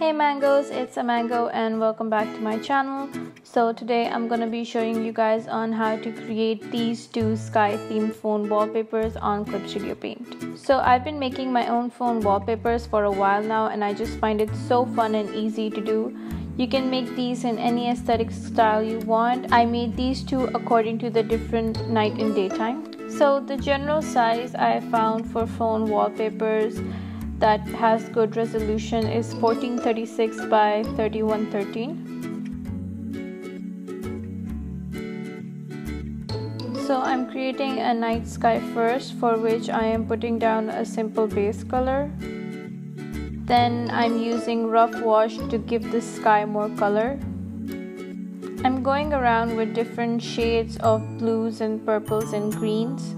Hey mangoes, it's Amango and welcome back to my channel. So today I'm gonna be showing you guys on how to create these two sky themed phone wallpapers on Clip Studio Paint. So I've been making my own phone wallpapers for a while now and I just find it so fun and easy to do. You can make these in any aesthetic style you want. I made these two according to the different night and daytime. So the general size I found for phone wallpapers that has good resolution is 1436 by 3113 so I'm creating a night sky first for which I am putting down a simple base color. Then I'm using rough wash to give the sky more color. I'm going around with different shades of blues and purples and greens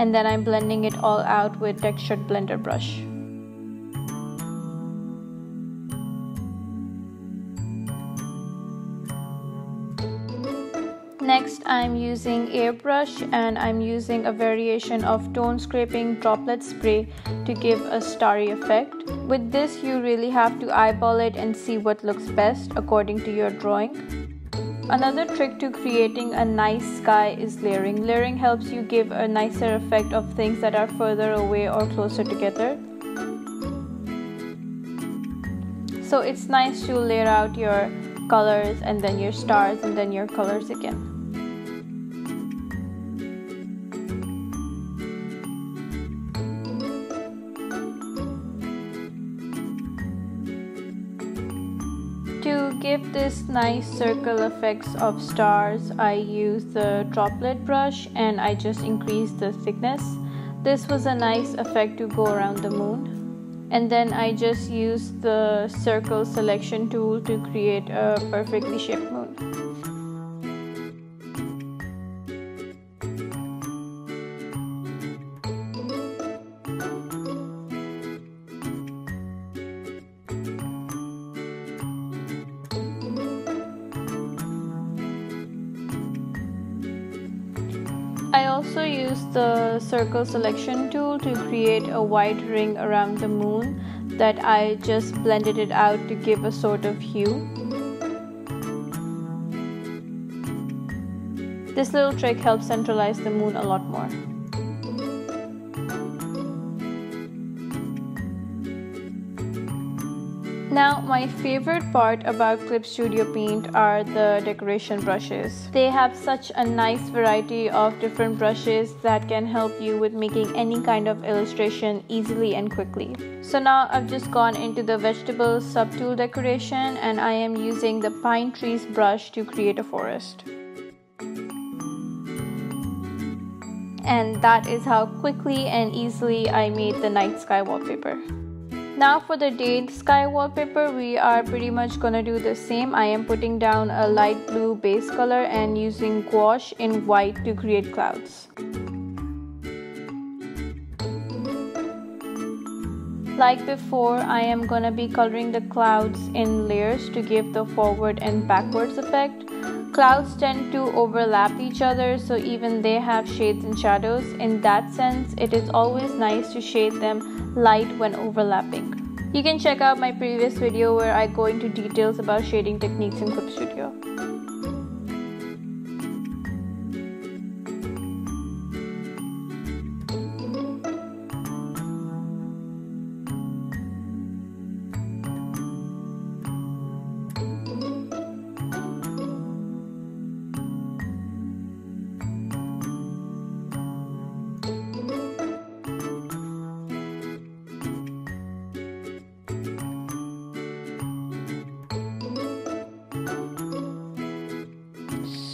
and then I'm blending it all out with textured blender brush. Next I'm using airbrush and I'm using a variation of tone scraping droplet spray to give a starry effect. With this you really have to eyeball it and see what looks best according to your drawing. Another trick to creating a nice sky is layering. Layering helps you give a nicer effect of things that are further away or closer together. So it's nice to layer out your colors and then your stars and then your colors again. Give this nice circle effects of stars, I use the droplet brush and I just increase the thickness. This was a nice effect to go around the moon. And then I just use the circle selection tool to create a perfectly shaped moon. I also used the circle selection tool to create a white ring around the moon that I just blended it out to give a sort of hue. This little trick helps centralize the moon a lot more. Now my favorite part about Clip Studio Paint are the decoration brushes. They have such a nice variety of different brushes that can help you with making any kind of illustration easily and quickly. So now I've just gone into the vegetable subtool decoration and I am using the pine trees brush to create a forest. And that is how quickly and easily I made the night sky wallpaper. Now for the day sky wallpaper, we are pretty much gonna do the same. I am putting down a light blue base color and using gouache in white to create clouds. Like before, I am gonna be coloring the clouds in layers to give the forward and backwards effect. Clouds tend to overlap each other, so even they have shades and shadows. In that sense, it is always nice to shade them light when overlapping. You can check out my previous video where I go into details about shading techniques in Clip Studio.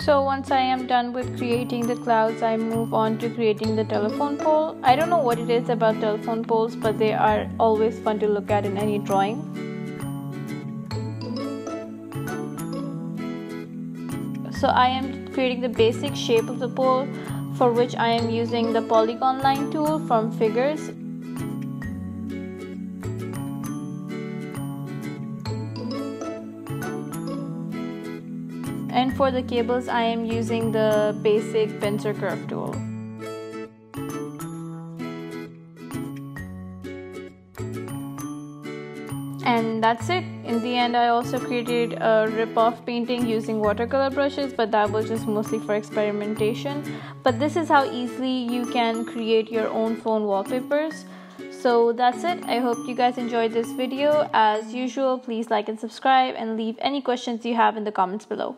So once I am done with creating the clouds, I move on to creating the telephone pole. I don't know what it is about telephone poles, but they are always fun to look at in any drawing. So I am creating the basic shape of the pole for which I am using the polygon line tool from Figures. And for the cables, I am using the basic pincer curve tool. and that's it. In the end i also created a rip-off painting using watercolor brushes but that was just mostly for experimentation. But this is how easily you can create your own phone wallpapers. So that's it. I hope you guys enjoyed this video. As usual please like and subscribe and leave any questions you have in the comments below